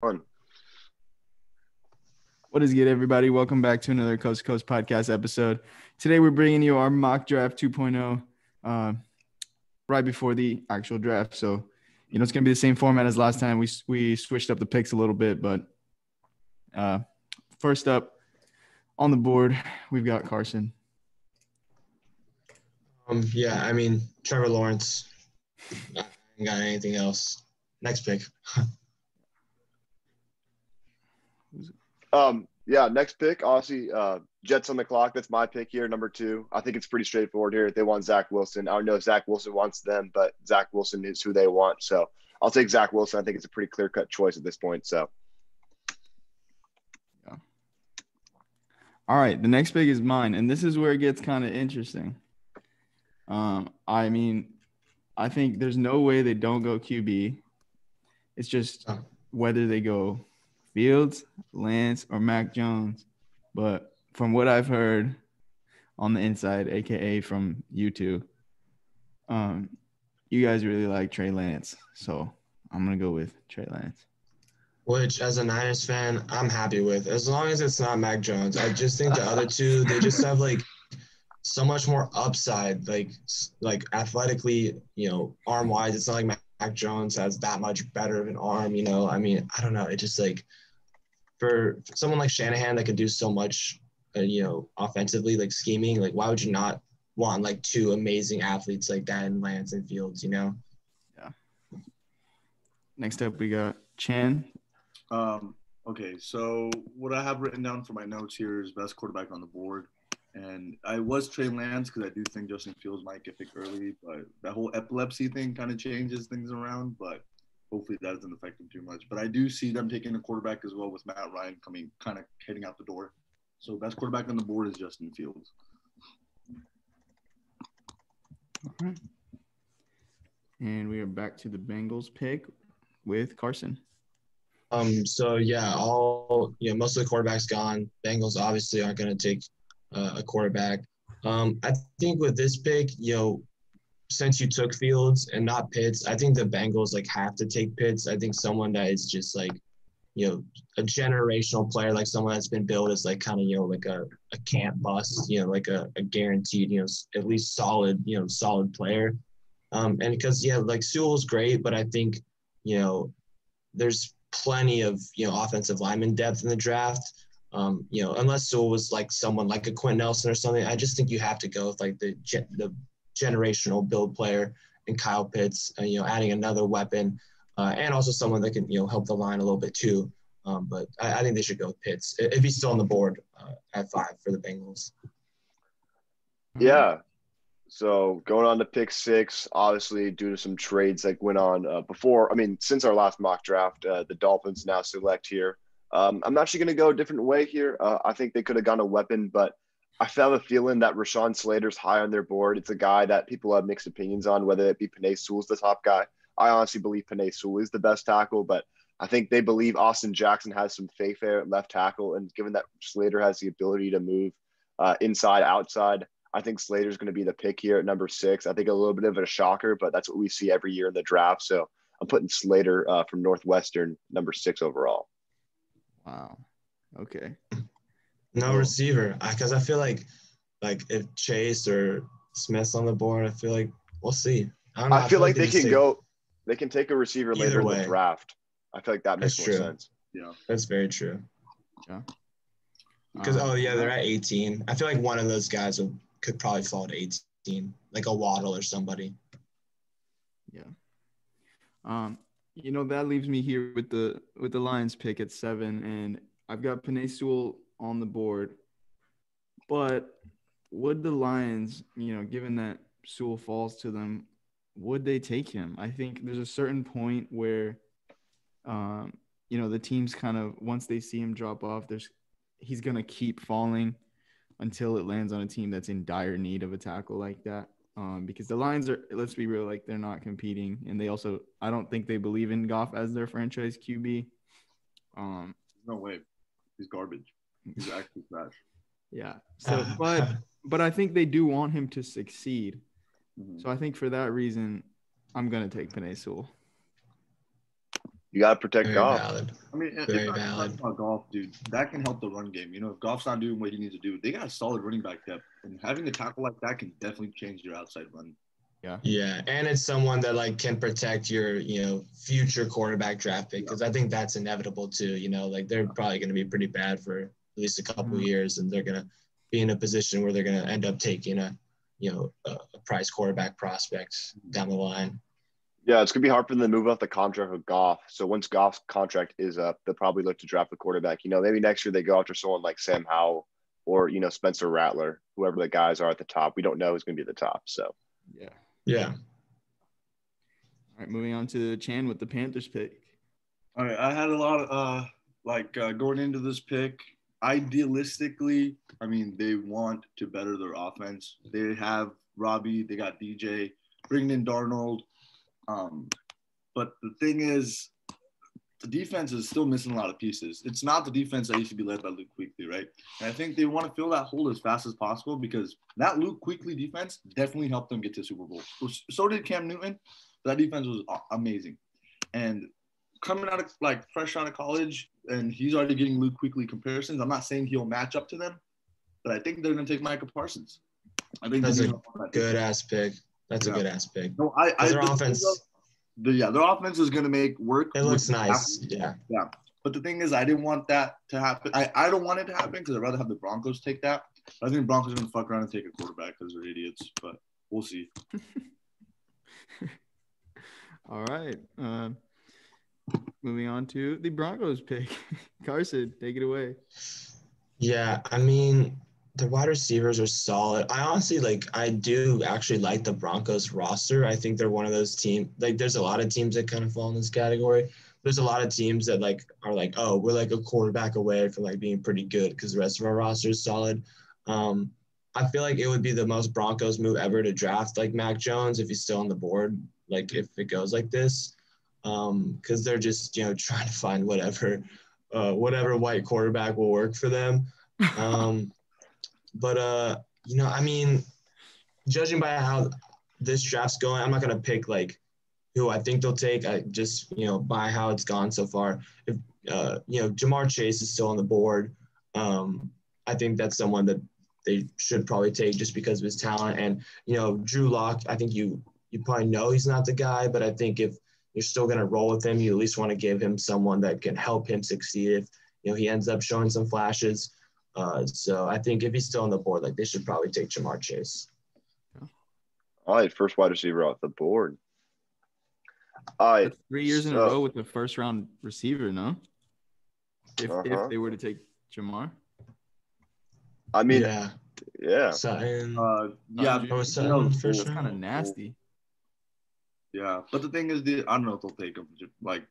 Fun. What is good, everybody? Welcome back to another Coast to Coast podcast episode. Today, we're bringing you our mock draft 2.0 uh, right before the actual draft. So, you know, it's going to be the same format as last time. We, we switched up the picks a little bit, but uh, first up on the board, we've got Carson. Um, yeah, I mean Trevor Lawrence. I ain't got anything else. Next pick. Um, yeah, next pick, honestly, uh, Jets on the clock. That's my pick here, number two. I think it's pretty straightforward here. They want Zach Wilson. I don't know if Zach Wilson wants them, but Zach Wilson is who they want. So I'll take Zach Wilson. I think it's a pretty clear cut choice at this point. So. Yeah. All right, the next pick is mine, and this is where it gets kind of interesting. Um, I mean, I think there's no way they don't go QB. It's just Oh. whether they go Fields, Lance, or Mac Jones. But from what I've heard on the inside, aka from you two, um, you guys really like Trey Lance. So I'm gonna go with Trey Lance. Which, as a Niners fan, I'm happy with. As long as it's not Mac Jones. I just think the other two, they just have like so much more upside. Like, like athletically, you know, arm wise, it's not like Mac Mac Jones has that much better of an arm. You know, I mean, I don't know. It just like for for someone like Shanahan that can do so much, uh, you know, offensively, like scheming. Like, why would you not want like two amazing athletes like that in Lance and Fields? You know. Yeah. Next up, we got Chan. Um, okay, so what I have written down for my notes here is best quarterback on the board. And I was Trey Lance because I do think Justin Fields might get picked early, but that whole epilepsy thing kind of changes things around. But hopefully that doesn't affect him too much. But I do see them taking a quarterback as well with Matt Ryan coming kind of heading out the door. So best quarterback on the board is Justin Fields. And we are back to the Bengals pick with Carson. Um. So yeah, all you know, most of the quarterbacks gone. Bengals obviously aren't going to take uh, a quarterback. Um. I think with this pick, you know, since you took Fields and not Pitts, I think the Bengals like have to take Pitts. I think someone that is just like, you know, a generational player, like someone that's been built as like kind of you know like a a can't bust, you know, like a, a guaranteed, you know, at least solid, you know, solid player. Um. And because yeah, like Sewell's great, but I think, you know, there's plenty of you know offensive lineman depth in the draft. Um, you know, unless Sewell was like someone like a Quinn Nelson or something, I just think you have to go with like the the generational build player and Kyle Pitts. Uh, you know, adding another weapon uh, and also someone that can you know help the line a little bit too. Um, but I, I think they should go with Pitts if he's still on the board uh, at five for the Bengals. Yeah. So going on to pick six, obviously due to some trades that went on uh, before. I mean, since our last mock draft, uh, the Dolphins now select here. Um, I'm actually going to go a different way here. Uh, I think they could have gone a weapon, but I have a feeling that Rashawn Slater's high on their board. It's a guy that people have mixed opinions on, whether it be Penei Sewell's the top guy. I honestly believe Penei Sewell is the best tackle, but I think they believe Austin Jackson has some faith there at left tackle. And given that Slater has the ability to move uh, inside, outside, I think Slater's going to be the pick here at number six. I think a little bit of a shocker, but that's what we see every year in the draft. So I'm putting Slater uh, from Northwestern number six overall. Wow. Okay. No receiver, because I feel like like if Chase or Smith's on the board, I feel like we'll see. I don't know. I feel like they just can take- go, they can take a receiver Either later in the draft. I feel like that makes That's more true. sense. Yeah. That's very true. Yeah. Because Um, oh yeah, they're at 18. I feel like one of those guys will, could probably fall to 18, like a Waddle or somebody. Yeah. Um, you know, that leaves me here with the with the Lions pick at seven, and I've got Penei Sewell on the board. But would the Lions, you know, given that Sewell falls to them, would they take him? I think there's a certain point where um, you know, the teams kind of once they see him drop off, there's he's gonna keep falling until it lands on a team that's in dire need of a tackle like that. Um, because the Lions are, let's be real, like they're not competing, and they also, I don't think they believe in Goff as their franchise QB. Um, No way. He's garbage. He's actually trash. yeah. So, but, but I think they do want him to succeed. Mhm. So I think for that reason, I'm gonna take Penei Sewell. You got to protect Very Goff. valid. I mean, if Very I'm talking valid. about Goff, dude, that can help the run game. You know, if Goff's not doing what he needs to do, they got a solid running back depth, and having a tackle like that can definitely change your outside run. Yeah, Yeah, and it's someone that like can protect your, you know, future quarterback draft pick because I think that's inevitable too. You know, like they're probably going to be pretty bad for at least a couple Mhm. years, and they're going to be in a position where they're going to end up taking a, you know, a, a prize quarterback prospect down the line. Yeah, it's gonna be hard for them to move off the contract with Goff. So once Goff's contract is up, they'll probably look to draft a quarterback. You know, maybe next year they go after someone like Sam Howell or you know Spencer Rattler, whoever the guys are at the top. We don't know who's gonna be at the top. So Yeah. Yeah. All right, moving on to Chan with the Panthers pick. All right, I had a lot of uh, like uh, going into this pick. Idealistically, I mean, they want to better their offense. They have Robbie, they got DJ, bringing in Darnold. Um, but the thing is, the defense is still missing a lot of pieces. It's not the defense that used to be led by Luke Kuechly, right? And I think they want to fill that hole as fast as possible because that Luke Kuechly defense definitely helped them get to Super Bowl. So did Cam Newton. That defense was amazing. And coming out of like fresh out of college, and he's already getting Luke Kuechly comparisons. I'm not saying he'll match up to them, but I think they're going to take Micah Parsons. I think That's a gonna help that Good ass pick. That's a good ass pick. No, I, I Their the- offense, the- yeah, their offense is going to make work. it looks with- nice. Yeah. Yeah. But the thing is, I didn't want that to happen. I, I don't want it to happen because I'd rather have the Broncos take that. I think Broncos are going to fuck around and take a quarterback because they're idiots, but we'll see. All right. Um, moving on to the Broncos pick. Carson, take it away. Yeah, I mean, the wide receivers are solid. I honestly like I do actually like the Broncos roster. I think they're one of those teams like there's a lot of teams that kind of fall in this category. There's a lot of teams that like are like, oh, we're like a quarterback away from like being pretty good because the rest of our roster is solid. Um, I feel like it would be the most Broncos move ever to draft like Mac Jones if he's still on the board, like if it goes like this. Um, because they're just, you know, trying to find whatever uh, whatever white quarterback will work for them. Um, but uh, you know, I mean, judging by how this draft's going, I'm not gonna pick like who I think they'll take. I just you know by how it's gone so far. If uh, you know Ja'Marr Chase is still on the board, um, I think that's someone that they should probably take just because of his talent. And you know Drew Lock, I think you you probably know he's not the guy, but I think if you're still gonna roll with him, you at least want to give him someone that can help him succeed. If you know he ends up showing some flashes. Uh, so I think if he's still on the board, like they should probably take Ja'Marr Chase. all right, first wide receiver off the board. All right, That's three years in a row with the first round receiver, no? If, Uh-huh. if they were to take Ja'Marr. I mean, yeah, yeah, Sutton. Uh, yeah, Oh, oh, you know, first kind of round. nasty. Yeah. But the thing is, the, I don't know if they'll take him. Like,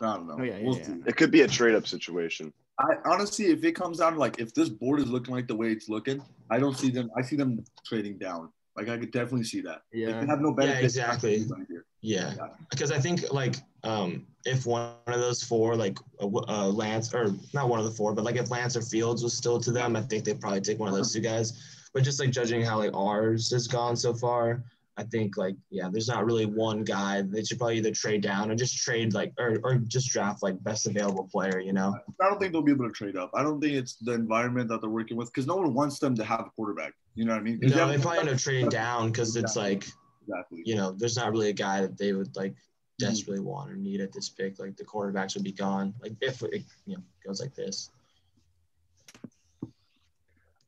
I don't know. Oh, yeah, yeah, we'll yeah. see. it could be a trade up situation. I honestly, if it comes down to like, if this board is looking like the way it's looking, I don't see them. I see them trading down. Like, I could definitely see that. Like, Yeah. they have no benefit. exactly. right here. Yeah, Yeah. because I think like um, if one of those four, like uh, uh, Lance or not one of the four, but like if Lance or Fields was still to them, I think they'd probably take one of those two guys. But just like judging how like ours has gone so far, I think like yeah, there's not really one guy. They should probably either trade down or just trade like or, or just draft like best available player. You know? I don't think they'll be able to trade up. I don't think it's the environment that they're working with because no one wants them to have a quarterback. You know what I mean? No, have- they probably end up trading down because it's like Exactly. you know, there's not really a guy that they would like mm-hmm. desperately want or need at this pick. Like the quarterbacks would be gone. Like if it you know goes like this.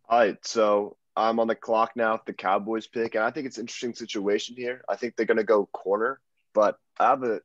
All right, so I'm on the clock now with the Cowboys pick, and I think it's an interesting situation here. I think they're going to go corner, but I have a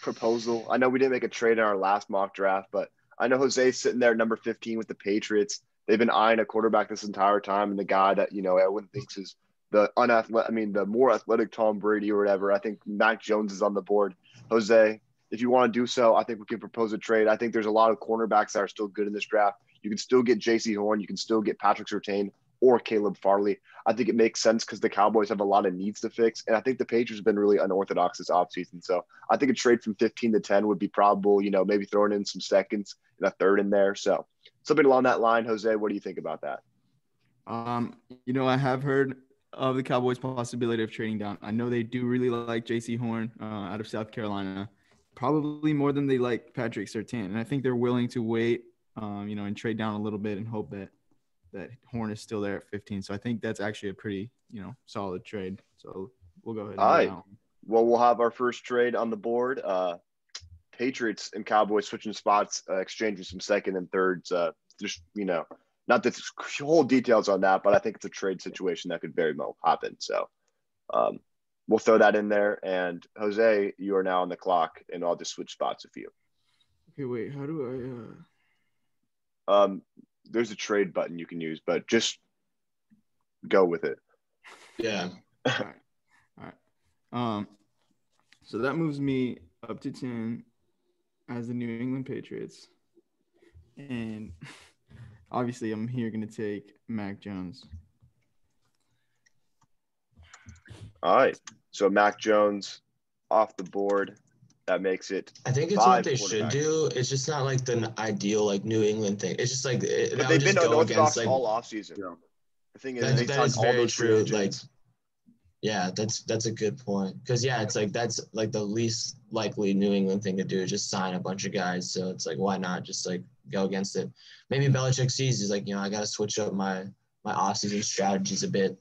proposal. I know we didn't make a trade in our last mock draft, but I know Jose's sitting there number 15 with the Patriots. They've been eyeing a quarterback this entire time, and the guy that you know everyone thinks is the unathletic, I mean, the more athletic Tom Brady or whatever. I think Mac Jones is on the board. Jose, if you want to do so, I think we can propose a trade. I think there's a lot of cornerbacks that are still good in this draft. You can still get Jaycee Horn. You can still get Patrick Surtain or Caleb Farley. I think it makes sense because the Cowboys have a lot of needs to fix. And I think the Patriots have been really unorthodox this offseason. So I think a trade from 15 to 10 would be probable, you know, maybe throwing in some seconds and a third in there. So something along that line. Jose, what do you think about that? Um, you know, I have heard of the Cowboys' possibility of trading down. I know they do really like Jaycee Horn uh, out of South Carolina. probably more than they like Patrick Surtain. and I think they're willing to wait, um, you know, and trade down a little bit and hope that that Horn is still there at 15. So I think that's actually a pretty, you know, solid trade. So we'll go ahead. All right. Well, we'll have our first trade on the board. Uh, Patriots and Cowboys switching spots, uh, exchanging some second and thirds. Uh, just you know, not the whole details on that, but I think it's a trade situation that could very well happen. So um, we'll throw that in there. And Jose, you are now on the clock, and I'll just switch spots with you. Okay, wait. How do I? Uh... Um, there's a trade button you can use, but just go with it. Yeah. All right. All right. Um, so that moves me up to ten as the New England Patriots, and obviously I'm here going to take Mac Jones. All right. So Mac Jones off the board. That makes it. I think it's what they should do. It's just not like the ideal like New England thing. It's just like it, but they've been unorthodox like, all offseason. Yeah. The thing is, that, they that is very true. Like, yeah, that's that's a good point. Because yeah, it's like that's like the least likely New England thing to do. Just sign a bunch of guys. So it's like, why not just like go against it? Maybe Belichick sees he's like, you know, I got to switch up my my offseason strategies a bit.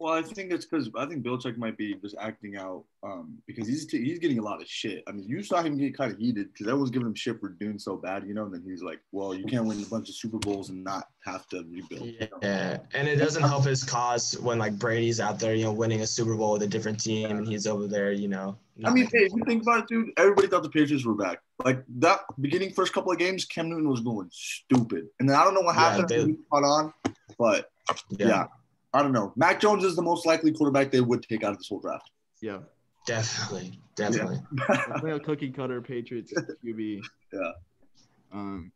Well, I think it's because I think Belichick might be just acting out um, because he's t- he's getting a lot of shit. I mean, you saw him get kind of heated because everyone's giving him shit for doing so bad, you know. And then he's like, "Well, you can't win a bunch of Super Bowls and not have to rebuild." Yeah, you know? and it doesn't help his cause when like Brady's out there, you know, winning a Super Bowl with a different team, and he's over there, you know. I mean, hey, if you think about it, dude, everybody thought the Patriots were back. Like that beginning first couple of games, Cam Newton was going stupid, and then I don't know what happened. Yeah, they, caught on, but yeah. yeah I don't know. Mac Jones is the most likely quarterback they would take out of this whole draft. Yeah. Definitely. Definitely. Yeah. Definitely a cookie cutter Patriots QB. Yeah. Um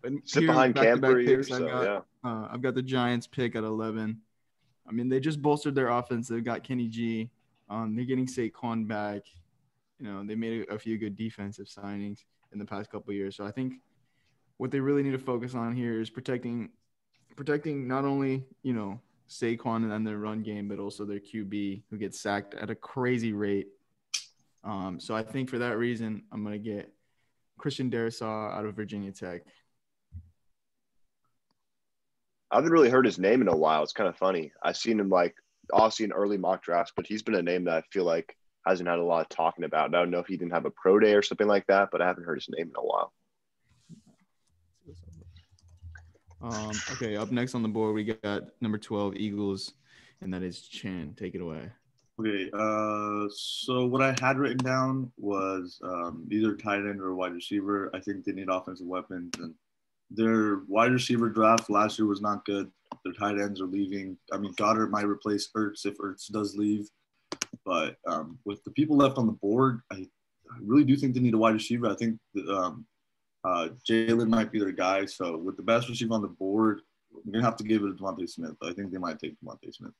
but Sit behind Cam for years, I've got, yeah. Uh, I've got the Giants pick at 11. I mean, they just bolstered their offense. They've got Kenny G. Um, they're getting Saquon back. You know, they made a, a few good defensive signings in the past couple years. So I think what they really need to focus on here is protecting protecting not only, you know, Saquon and then their run game, but also their QB who gets sacked at a crazy rate. Um, so I think for that reason, I'm gonna get Christian Darrisaw out of Virginia Tech. I haven't really heard his name in a while. It's kind of funny. I've seen him like obviously in early mock drafts, but he's been a name that I feel like hasn't had a lot of talking about. And I don't know if he didn't have a pro day or something like that, but I haven't heard his name in a while. Um, okay, up next on the board, we got number 12, Eagles, and that is Chan. Take it away. Okay, uh, so what I had written down was um, either tight end or wide receiver. I think they need offensive weapons, and their wide receiver draft last year was not good. Their tight ends are leaving. I mean, Goedert might replace Ertz if Ertz does leave, but um, with the people left on the board, I, I really do think they need a wide receiver. I think um, uh, Jalen might be their guy. So with the best receiver on the board, we're gonna have to give it to DeVonta Smith. I think they might take DeVonta Smith.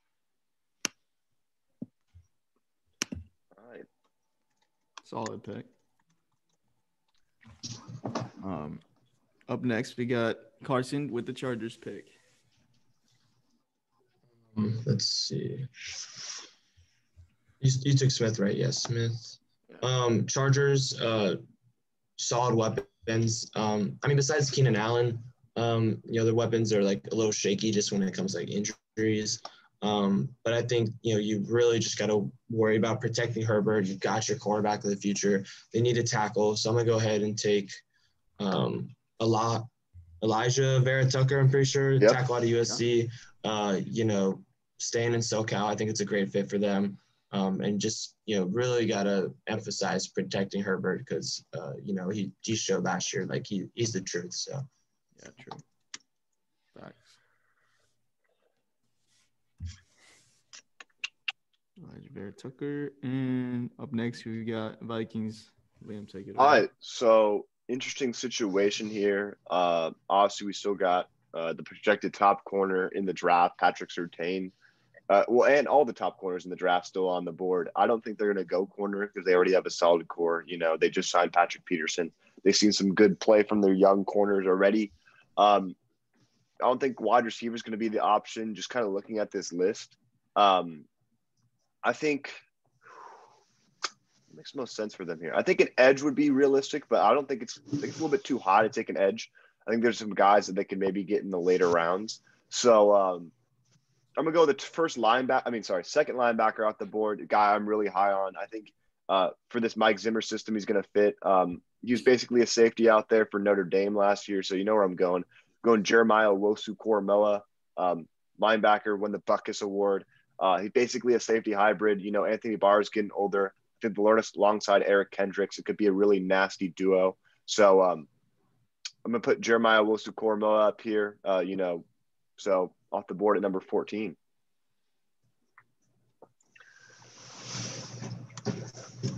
All right. Solid pick. Um, up next we got Carson with the Chargers pick. Um, let's see. You, you took Smith, right? Yes, Smith. Um, Chargers, uh, solid weapon weapons. Um, I mean, besides Keenan Allen, um, you know, their weapons are like a little shaky just when it comes to, like injuries. Um, but I think you know you really just got to worry about protecting Herbert. You've got your quarterback of the future. They need a tackle, so I'm gonna go ahead and take um, a lot. Alijah Vera-Tucker, I'm pretty sure, yep. tackle out of USC. Uh, you know, staying in SoCal, I think it's a great fit for them um, and just you know really got to emphasize protecting Herbert because uh, you know he he showed last year like he he's the truth. So yeah, true. Facts. Alijah Vera Tucker, and up next we got Vikings. Liam, take it. All right, so interesting situation here. Uh, obviously, we still got uh, the projected top corner in the draft, Patrick Surtain. Uh, well, and all the top corners in the draft still on the board. I don't think they're going to go corner because they already have a solid core. You know, they just signed Patrick Peterson. They've seen some good play from their young corners already. Um, I don't think wide receiver is going to be the option. Just kind of looking at this list, um, I think. makes most sense for them here. I think an edge would be realistic, but I don't think it's, I think it's a little bit too high to take an edge. I think there's some guys that they can maybe get in the later rounds. So um, I'm gonna go with the first linebacker. I mean, sorry, second linebacker off the board. Guy I'm really high on. I think uh, for this Mike Zimmer system, he's gonna fit. Um, he was basically a safety out there for Notre Dame last year, so you know where I'm going. going Jeremiah Owusu-Koramoah, um, linebacker, won the Butkus Award. Uh, he's basically a safety hybrid. You know, Anthony Barr is getting older. I think the learners alongside Eric Kendricks, it could be a really nasty duo. So um, I'm gonna put Jeremiah Owusu-Koramoah up here. Uh, you know, so off the board at number 14.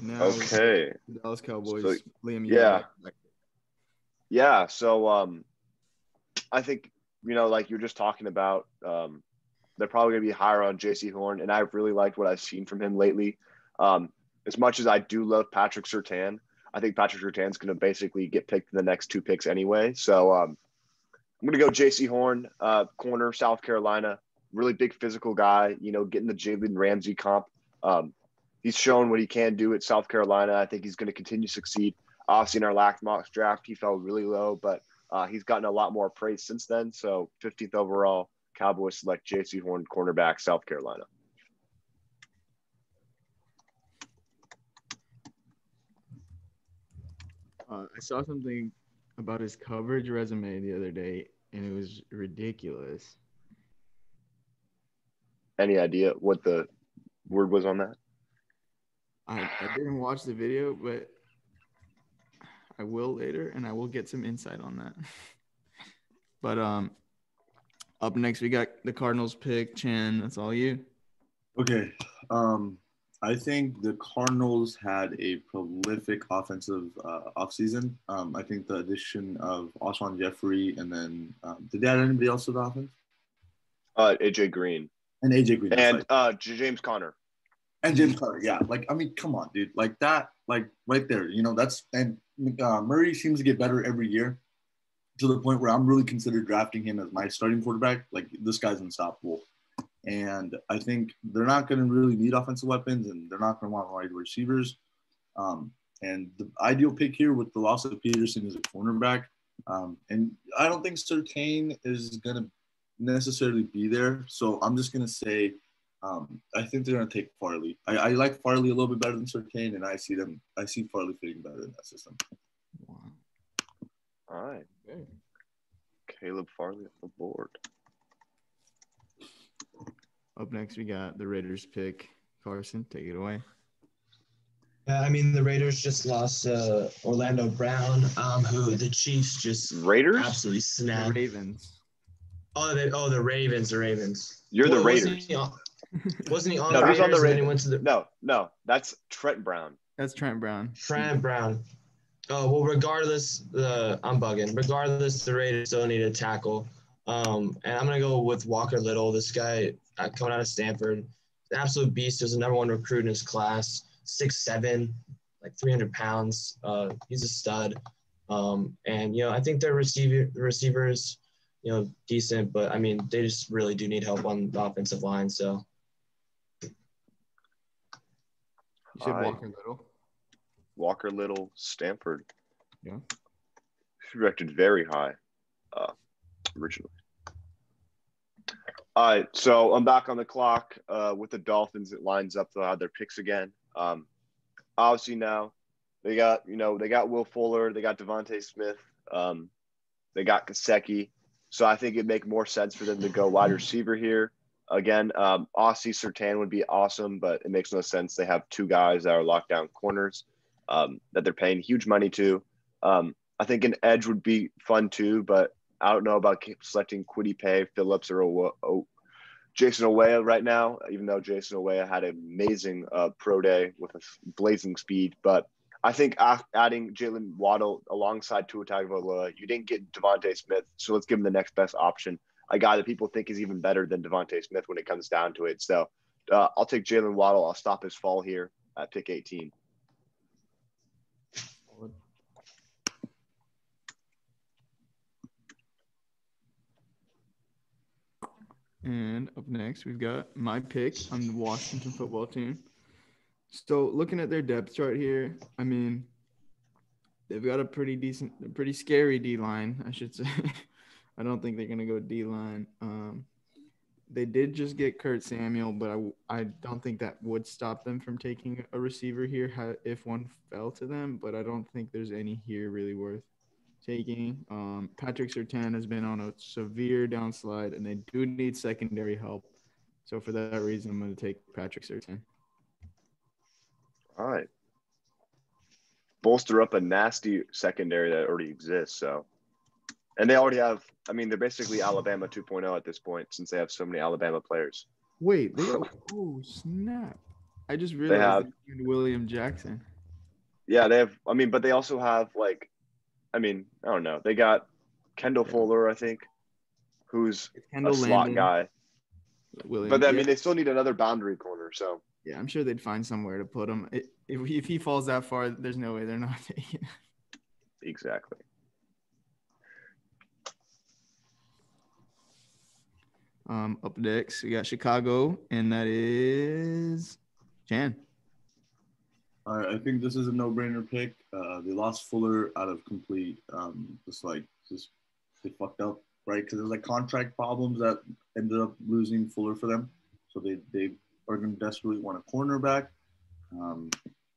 Now, Okay. Dallas Cowboys. So, Liam. yeah. Yeah. So um, I think you know, like you're just talking about, um, they're probably going to be higher on Jaycee Horn, and I've really liked what I've seen from him lately. Um, as much as I do love Patrick Surtain, I think Patrick Surtain's going to basically get picked in the next two picks anyway. So um, I'm going to go Jaycee Horn, uh, corner, South Carolina, really big physical guy. You know, getting the Jalen Ramsey comp. Um, he's shown what he can do at South Carolina. I think he's going to continue to succeed. Obviously, in our last mock draft, he fell really low, but uh, he's gotten a lot more praise since then. So 15th overall, Cowboys select Jaycee Horn, cornerback, South Carolina. Uh, I saw something about his coverage resume the other day, and it was ridiculous. Any idea what the word was on that? I, I didn't watch the video, but I will later, and I will get some insight on that. but um, up next we got the Cardinals pick. Chan, that's all you. Okay. Um, I think the Cardinals had a prolific offensive uh, offseason. Um, I think the addition of Alshon Jeffery and then um, did they add anybody else to the offense? Uh, AJ Green And AJ Green. and right. uh, James Conner. and James Carter. Yeah, like I mean, come on, dude. Like that, like right there. You know, that's and uh, Murray seems to get better every year to the point where I'm really considered drafting him as my starting quarterback. Like this guy's unstoppable. And I think they're not going to really need offensive weapons, and they're not going to want wide receivers. Um, and the ideal pick here with the loss of Peterson is a cornerback. Um, and I don't think Surtain is going to necessarily be there. So I'm just going to say um, I think they're going to take Farley. I, I like Farley a little bit better than Surtain, and I see them. I see Farley fitting better in that system. Wow. All right. Caleb Farley on the board. Up next we got the Raiders pick. Carson, take it away. Yeah, I mean the Raiders just lost uh, Orlando Brown, um, who the Chiefs just Raiders? absolutely The snapped. Ravens. Oh, they, oh, the Ravens, the Ravens. You're the Well, wasn't Raiders. He on, wasn't he on No, the Raiders? on the and then he went to the No, no, that's Trent Brown. That's Trent Brown. Trent Brown. Oh well, regardless, the I'm bugging. Regardless, the Raiders still need a tackle. Um, and I'm gonna go with Walker Little. This guy uh, coming out of Stanford, an absolute beast. He was the number one recruit in his class. Six seven, like 300 pounds. Uh, he's a stud. Um, and you know, I think their receiver receivers, you know, decent, but I mean, they just really do need help on the offensive line. So You said I- Walker Little. Walker Little, Stanford. Yeah. He rated very high uh, originally. All right, so I'm back on the clock uh, with the Dolphins. It lines up. They'll have their picks again. Um, obviously now they got you know they got Will Fuller, they got DeVonta Smith, um, they got Gesicki. So I think it'd make more sense for them to go wide receiver here. Again, um, Aussie Surtain would be awesome, but it makes no sense. They have two guys that are lockdown corners um, that they're paying huge money to. Um, I think an edge would be fun too, but I don't know about selecting Kwity Paye, Phillips, or o- o- Jayson Oweh right now, even though Jayson Oweh had an amazing uh, pro day with a blazing speed. But I think adding Jalen Waddle alongside Tua Tagovailoa, you didn't get DeVonta Smith, so let's give him the next best option, a guy that people think is even better than DeVonta Smith when it comes down to it. So uh, I'll take Jalen Waddle. I'll stop his fall here at pick 18. And up next, we've got my pick on the Washington football team. So looking at their depth chart here, I mean, they've got a pretty decent, pretty scary D line, I should say. I don't think they're gonna go D line. Um, they did just get Kurt Samuel, but I, I don't think that would stop them from taking a receiver here if one fell to them. But I don't think there's any here really worth taking. Um, Patrick Surtain has been on a severe downslide, and they do need secondary help. So for that reason, I'm going to take Patrick Surtain. All right. Bolster up a nasty secondary that already exists. So, and they already have. I mean, they're basically Alabama 2.0 at this point since they have so many Alabama players. Wait, they oh snap! I just realized they have they William Jackson. Yeah, they have. I mean, but they also have like, I mean, I don't know. They got Kendall yeah. Fuller, I think, who's Kendall a slot Landon, guy. William, but I mean, they still need another boundary corner. So yeah, I'm sure they'd find somewhere to put him. If if he falls that far, there's no way they're not taking. Exactly. Um, up next, we got Chicago, and that is Chan. I think this is a no-brainer pick. Uh, they lost Fuller out of complete, um, just like just they fucked up, right? Because there's like contract problems that ended up losing Fuller for them. So they they are going to desperately want a cornerback. Um,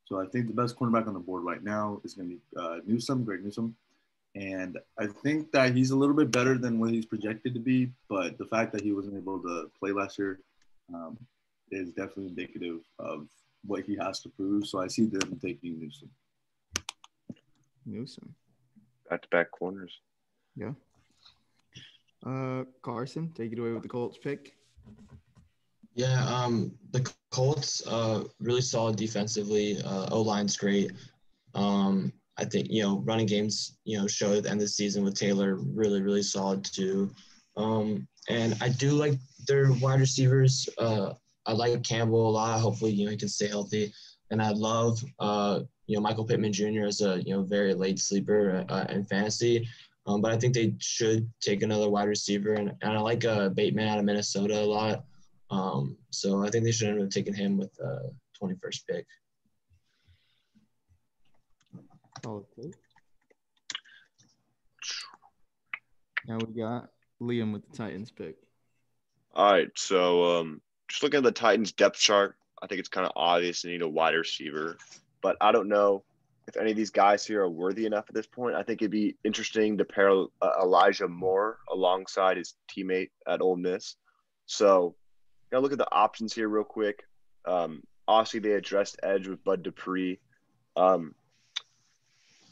so I think the best cornerback on the board right now is going to be uh, Newsome, Greg Newsome. And I think that he's a little bit better than what he's projected to be, but the fact that he wasn't able to play last year um, is definitely indicative of what he has to prove. So I see them taking Newsome. Newsome. Back to back corners. Yeah. Uh, Carson, take it away with the Colts pick. Yeah, um, the Colts uh, really solid defensively. Uh, o line's great. Um, I think you know running games you know showed at the end of the season with Taylor really really solid too. Um, and I do like their wide receivers. Uh, I like Campbell a lot. Hopefully you know he can stay healthy. And I love uh, you know Michael Pittman Jr. as a you know very late sleeper uh, in fantasy. Um, but I think they should take another wide receiver, and, and I like uh, Bateman out of Minnesota a lot. Um, so I think they should have taken him with the 21st pick. Okay. Now we got Liam with the Titans pick. All right. So um, just looking at the Titans depth chart, I think it's kind of obvious they need a wide receiver, but I don't know if any of these guys here are worthy enough at this point. I think it'd be interesting to pair uh, Elijah Moore alongside his teammate at Ole Miss. So Gonna look at the options here real quick. Um, obviously, they addressed edge with Bud Dupree. Um,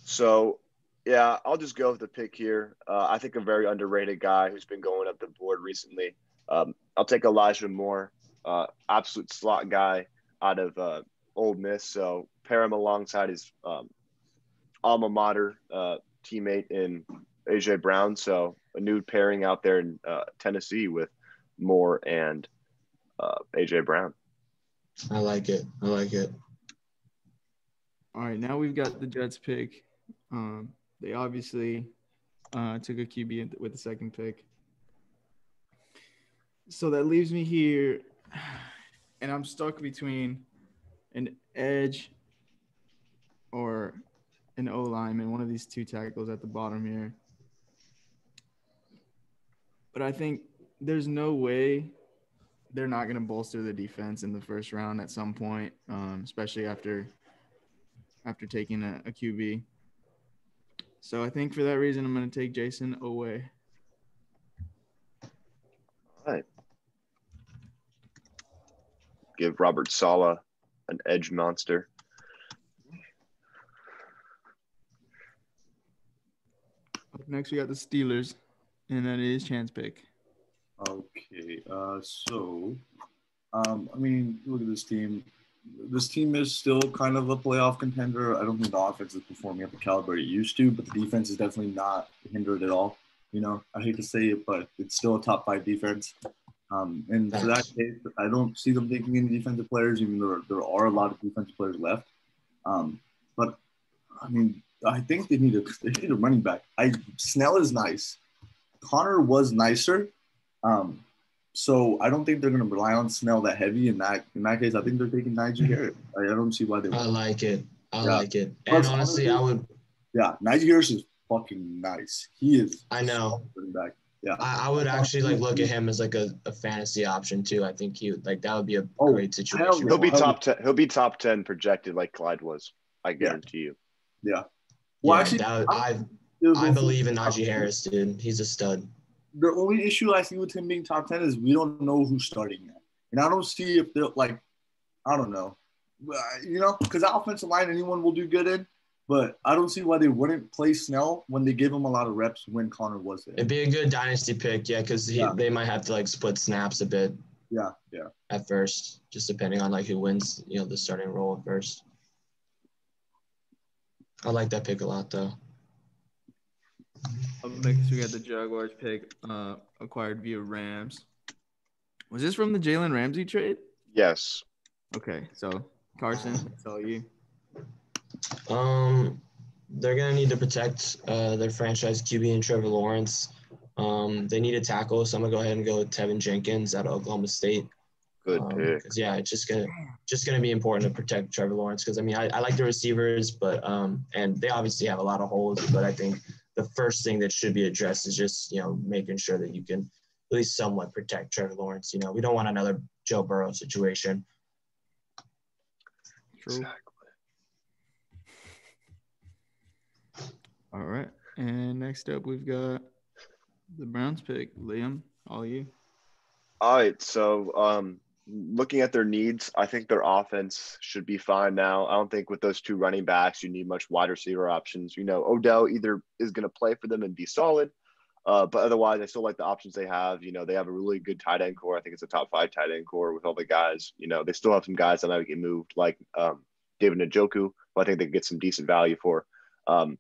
so, yeah, I'll just go with the pick here. Uh, I think a very underrated guy who's been going up the board recently. Um, I'll take Elijah Moore, uh, absolute slot guy out of uh, Ole Miss. So pair him alongside his um, alma mater uh, teammate in AJ Brown. So a new pairing out there in uh, Tennessee with Moore and uh, AJ Brown. I like it. I like it. All right, now we've got the Jets pick. Um, they obviously uh, took a QB with the second pick. So that leaves me here, and I'm stuck between an edge or an O lineman, one of these two tackles at the bottom here. But I think there's no way they're not going to bolster the defense in the first round at some point, um, especially after after taking a, a QB. So I think for that reason, I'm going to take Jayson Oweh. All right. Give Robert Saleh an edge monster. Up next, we got the Steelers, and that is Chan's pick. Okay, uh, so um, I mean, look at this team. This team is still kind of a playoff contender. I don't think the offense is performing at the caliber it used to, but the defense is definitely not hindered at all. You know, I hate to say it, but it's still a top five defense. Um, and for that case, I don't see them taking any defensive players, even though there, there are a lot of defensive players left. Um, but I mean, I think they need a they need a running back. I Snell is nice. Connor was nicer, um, so I don't think they're going to rely on Snell that heavy. In that in that case, I think they're taking Najee Harris. I, I don't see why they. I like it. I Yeah. like it. And Plus, honestly, I would. Yeah, Najee Harris is fucking nice. He is. I know. running back. Yeah. I, I would actually like look at him as like a, a fantasy option too. I think he would like that would be a Oh, great situation. He'll be top ten. He'll be top ten projected like Clyde was. I guarantee you. Yeah. Yeah, Well, actually, that would- I I believe in Najee Harris, dude. He's a stud. The only issue I see with him being top ten is we don't know who's starting yet, and I don't see if they're like, I don't know, Uh, you know, because offensive line anyone will do good in, but I don't see why they wouldn't play Snell when they gave him a lot of reps when Connor was there. It'd be a good dynasty pick, yeah, because Yeah. they might have to like split snaps a bit Yeah, yeah. at first, just depending on like who wins, you know, the starting role at first. I like that pick a lot though. Up next, we got the Jaguars pick, uh, acquired via Rams. Was this from the Jalen Ramsey trade? Yes. Okay, so Carson, that's all you. Um, they're gonna need to protect uh, their franchise QB and Trevor Lawrence. Um, they need a tackle, so I'm gonna go ahead and go with Tevin Jenkins out of Oklahoma State. Good Um, pick. 'cause, yeah, it's just gonna just gonna be important to protect Trevor Lawrence because I mean I, I like the receivers, but um and they obviously have a lot of holes, but I think the first thing that should be addressed is just you know making sure that you can at least somewhat protect Trevor Lawrence. You know, we don't want another Joe Burrow situation. True. All right, and next up we've got the Browns pick. Liam, all you. All right. So, um, looking at their needs, I think their offense should be fine now. I don't think with those two running backs, you need much wide receiver options. You know, Odell either is going to play for them and be solid, uh, but otherwise, I still like the options they have. You know, they have a really good tight end core. I think it's a top five tight end core with all the guys. You know, they still have some guys that might get moved, like um, David Njoku, I think they could get some decent value for. Um,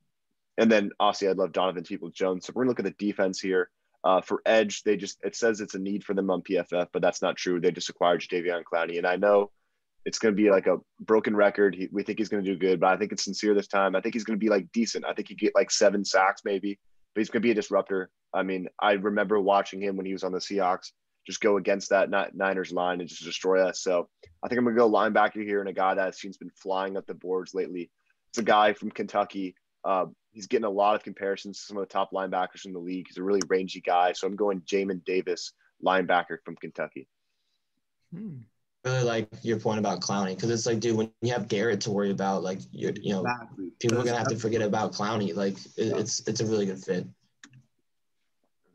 and then obviously, I'd love Donovan Peoples Jones. So we're gonna look at the defense here. Uh, for edge, they just it says it's a need for them on PFF, but that's not true. They just acquired Jadeveon Clowney, and I know it's going to be like a broken record. He, we think he's going to do good, but I think it's sincere this time. I think he's going to be like decent. I think he get like seven sacks maybe, but he's going to be a disruptor. I mean, I remember watching him when he was on the Seahawks just go against that Ni- Niners line and just destroy us. So I think I'm going to go linebacker here and a guy that seems been flying up the boards lately. It's a guy from Kentucky. Uh, he's getting a lot of comparisons to some of the top linebackers in the league. He's a really rangy guy. So I'm going Jamin Davis, linebacker from Kentucky. Hmm. Really like your point about Clowney because it's like, dude, when you have Garrett to worry about, like you you know, Exactly. people are gonna have to forget about Clowney. Like it, Yeah. it's it's a really good fit.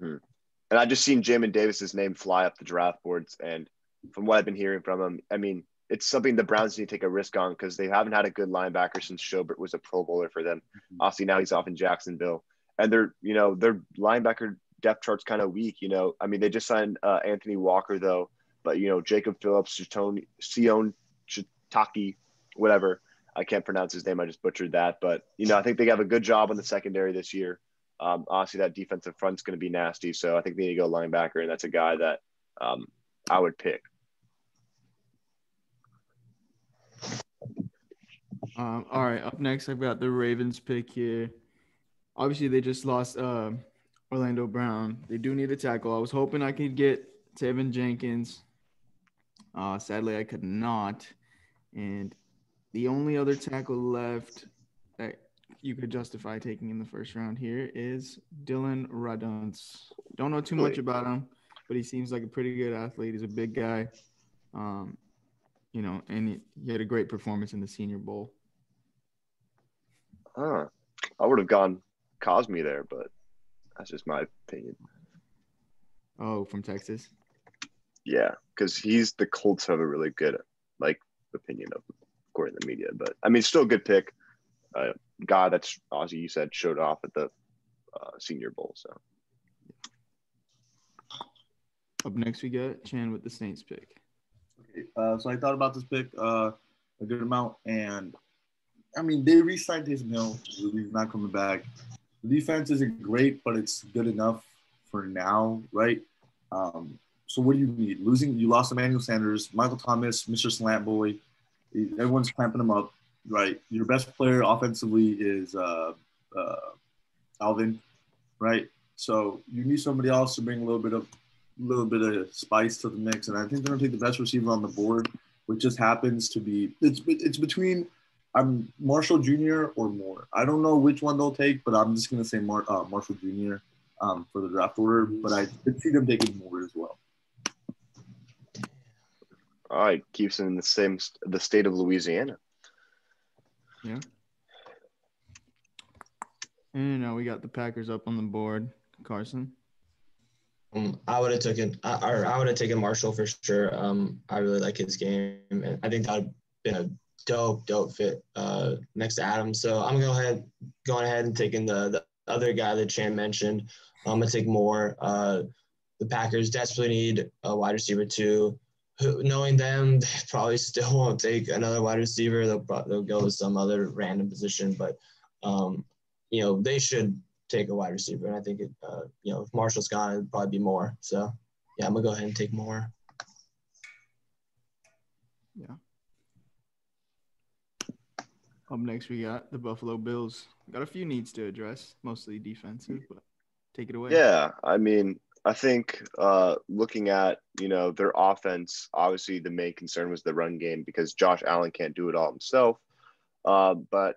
And I just seen Jamin Davis's name fly up the draft boards. And from what I've been hearing from him, I mean, it's something the Browns need to take a risk on because they haven't had a good linebacker since Schobert was a Pro Bowler for them. Mhm. Obviously, now he's off in Jacksonville, and they're you know their linebacker depth chart's kind of weak. You know, I mean, they just signed uh, Anthony Walker though, but you know Jacob Phillips, Chitone, Sion Chitaki, whatever. I can't pronounce his name. I just butchered that. But you know, I think they have a good job on the secondary this year. Um, obviously, that defensive front's going to be nasty. So I think they need to go linebacker, and that's a guy that um, I would pick. Um, all right, up next, I've got the Ravens pick here. Obviously, they just lost uh, Orlando Brown. They do need a tackle. I was hoping I could get Tevin Jenkins. Uh, sadly, I could not. And the only other tackle left that you could justify taking in the first round here is Dillon Radunz. Don't know too much about him, but he seems like a pretty good athlete. He's a big guy. Um, you know, and he, he had a great performance in the Senior Bowl. Huh. I would have gone Cosmi there, but that's just my opinion. Oh, from Texas. Yeah, because he's the Colts have a really good like opinion of him, according to the media. But I mean, still a good pick. Uh, guy that's Ozzy, you said showed off at the uh, Senior Bowl. So Up next, we got Chan with the Saints pick. Uh, so I thought about this pick uh, a good amount, and I mean they re-signed Taysom Hill. He's not coming back. Defense isn't great, but it's good enough for now, right? Um, so what do you need? Losing, you lost Emmanuel Sanders, Michael Thomas, Mr. Slant Boy. Everyone's clamping him up, right? Your best player offensively is uh, uh, Alvin, right? So you need somebody else to bring a little bit of little bit of spice to the mix, and I think they're gonna take the best receiver on the board, which just happens to be it's it's between I'm Marshall Jr. or Moore. I don't know which one they'll take, but I'm just gonna say Mar- uh, Marshall Jr. Um, for the draft order, but I could see them taking Moore as well. All right, keeps him in the same the state of Louisiana. Yeah. And now we got the Packers up on the board. Carson. Um, I would have taken, I, I would have taken Marshall for sure. Um, I really like his game, and I think that would have been a dope, dope fit uh, next to Adams. So I'm gonna go ahead, going ahead and taking the the other guy that Chan mentioned. I'm gonna take Moore. Uh, the Packers desperately need a wide receiver too. Who, knowing them, they probably still won't take another wide receiver. They'll they'll go to some other random position, but um, you know they should take a wide receiver. And I think, it, uh, you know, if Marshall's gone, it'd probably be Moore. So, yeah, I'm to go ahead and take Moore. Yeah. Up next, we got the Buffalo Bills. Got a few needs to address, mostly defensive, but take it away. Yeah, I mean, I think uh, looking at you know their offense, obviously the main concern was the run game because Josh Allen can't do it all himself. Uh, but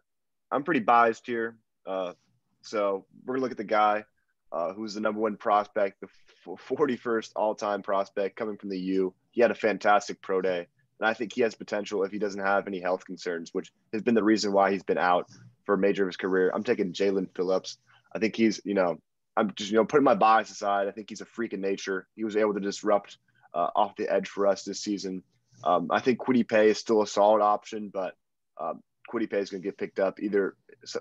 I'm pretty biased here. Uh, so we're gonna look at the guy uh, who's the number one prospect, the 41st all-time prospect coming from the U. He had a fantastic pro day, and I think he has potential if he doesn't have any health concerns, which has been the reason why he's been out for a major of his career. I'm taking Jaelan Phillips. I think he's, you know, I'm just, you know, putting my bias aside. I think he's a freak in nature. He was able to disrupt uh, off the edge for us this season. Um, I think Kwity Paye is still a solid option, but um, Kwity Paye is going to get picked up either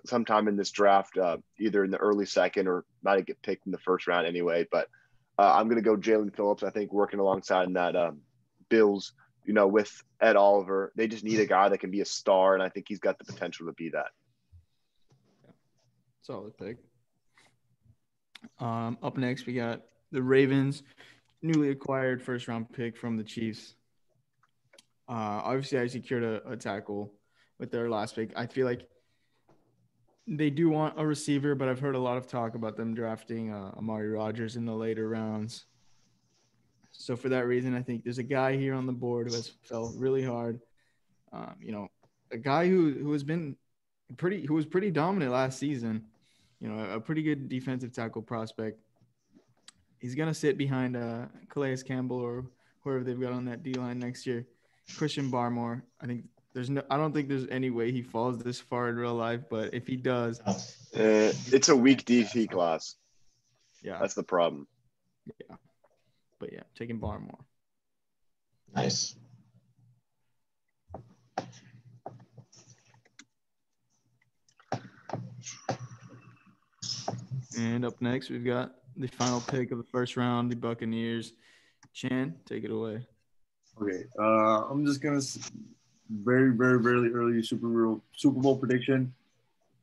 sometime in this draft, uh, either in the early second or might get picked in the first round anyway. But uh, I'm going to go Jaelan Phillips. I think working alongside in that um, Bills, you know, with Ed Oliver, they just need a guy that can be a star, and I think he's got the potential to be that. Solid pick. Um, up next, we got the Ravens, newly acquired first round pick from the Chiefs. Uh, obviously, I secured a, a tackle with their last pick. I feel like they do want a receiver, but I've heard a lot of talk about them drafting uh, Amari Rodgers in the later rounds. So for that reason, I think there's a guy here on the board who has felt really hard. Um, you know, a guy who who has been pretty who was pretty dominant last season. You know, a pretty good defensive tackle prospect. He's gonna sit behind uh, Calais Campbell or whoever they've got on that D line next year. Christian Barmore. I think there's no, I don't think there's any way he falls this far in real life, but if he does, uh, it's a weak DT class. Yeah, that's the problem. Yeah, but yeah, taking Barmore. Nice. And up next, we've got the final pick of the first round, the Buccaneers. Chan, take it away. Okay, uh, I'm just gonna very, very, very early Super Bowl Super Bowl prediction.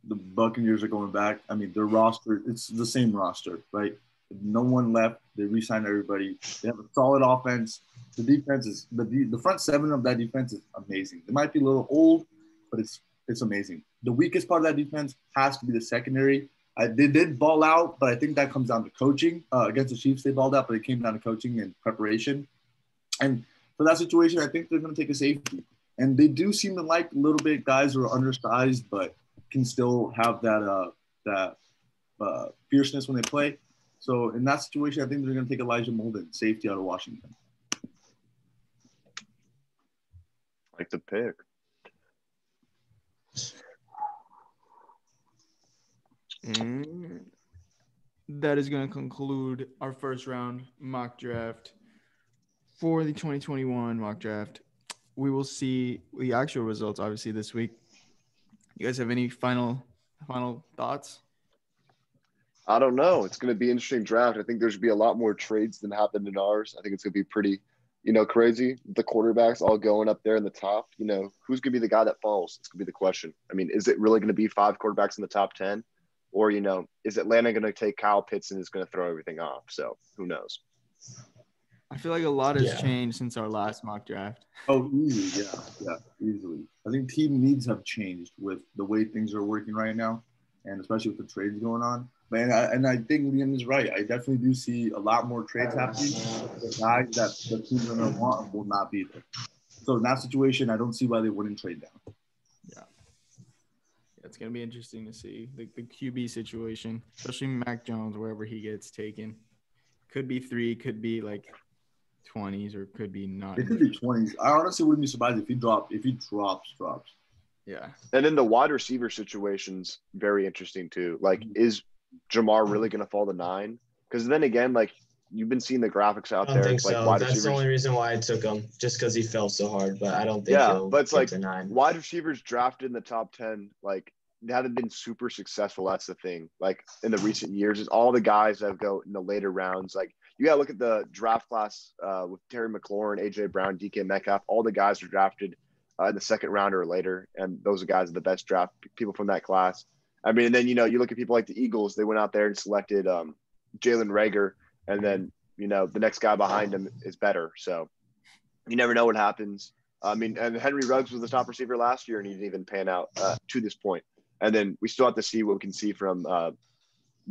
The Buccaneers are going back. I mean, their roster, it's the same roster, right? No one left. They re-signed everybody. They have a solid offense. The defense is the the front seven of that defense is amazing. It might be a little old, but it's it's amazing. The weakest part of that defense has to be the secondary. I, they did ball out, but I think that comes down to coaching. Uh, against the Chiefs, they balled out, but it came down to coaching and preparation. And for that situation, I think they're going to take a safety and they do seem to like a little bit guys who are undersized but can still have that uh, that uh, fierceness when they play. So in that situation, I think they're going to take Elijah Molden, safety out of Washington. Like the pick. And that is going to conclude our first round mock draft for the 2021 mock draft we will see the actual results obviously this week. You guys have any final final thoughts? I don't know. It's going to be an interesting draft. I think there's going to be a lot more trades than happened in ours. I think it's going to be pretty, you know, crazy. The quarterbacks all going up there in the top. You know, who's going to be the guy that falls? It's going to be the question. I mean, is it really going to be five quarterbacks in the top 10? Or, you know, is Atlanta going to take Kyle Pitts and is going to throw everything off? So who knows? I feel like a lot has yeah. changed since our last mock draft. Oh, easily, yeah, yeah, easily. I think team needs have changed with the way things are working right now, and especially with the trades going on. Man, I, and I think Liam is right. I definitely do see a lot more trades happening. The guys that the teams are gonna want will not be there. So in that situation, I don't see why they wouldn't trade down. Yeah, it's gonna be interesting to see the, the QB situation, especially Mac Jones, wherever he gets taken. Could be three, could be like twenties, or could be not. It could be twenties. I honestly wouldn't be surprised if he dropped. If he drops, drops. Yeah, And then the wide receiver situation's very interesting too. Like, Mm-hmm. is Ja'Marr really going to fall to nine? Because then again, like you've been seeing the graphics out I don't there, think like so. That's the only reason why I took him, just because he fell so hard. But I don't think Yeah, but it's like nine. wide receivers drafted in the top 10 like they haven't been super successful that's the thing like in the recent years is all the guys that go in the later rounds like you gotta look at the draft class uh, with terry mclaurin aj brown dk metcalf all the guys are drafted uh, in the second round or later and those are guys are the best draft people from that class i mean and then you know you look at people like the eagles they went out there and selected um, jalen reagor and then you know the next guy behind him is better so you never know what happens I mean, and Henry Ruggs was the top receiver last year, and he didn't even pan out uh, to this point. And then we still have to see what we can see from uh,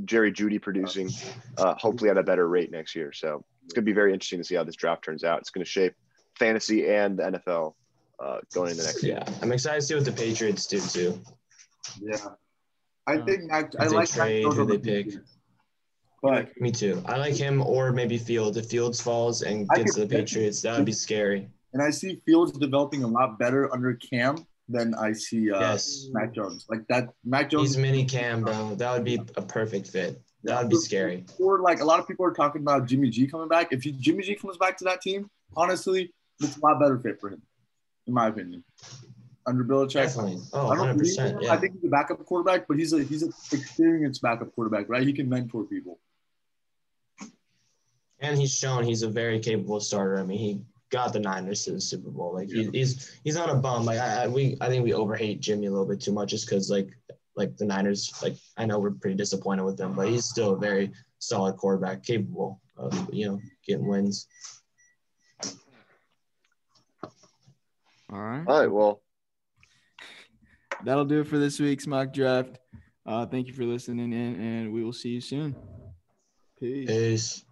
Jerry Jeudy producing, uh, hopefully at a better rate next year. So it's going to be very interesting to see how this draft turns out. It's going to shape fantasy and the NFL uh, going into next year. Yeah, I'm excited to see what the Patriots do too. Yeah, I Uh, think Mac, I like trade, Jones who over they pick. Patriots. But Me too. I like him or maybe Fields. If Fields falls and gets to the Patriots, that would be scary. and I see Fields developing a lot better under Cam than I see uh, Yes. Mac Jones. Like that, Mac Jones. He's mini Cam, bro. That would be a perfect fit. That would be scary. Or like a lot of people are talking about Jimmy G coming back. If Jimmy G comes back to that team, honestly, it's a lot better fit for him, in my opinion. Under Belichick, Definitely. Oh, I don't 100%. I Yeah. think he's a backup quarterback, but he's a he's an experienced backup quarterback, right? He can mentor people. And he's shown he's a very capable starter. I mean, he got the Niners to the Super Bowl. Like he, he's he's not a bum. Like I, I we I think we overhate Jimmy a little bit too much just because like like the Niners. Like I know we're pretty disappointed with them, but he's still a very solid quarterback, capable of you know getting wins. all right. All right. Well, That'll do it for this week's mock draft. Uh, thank you for listening in, and we will see you soon. Peace. Peace.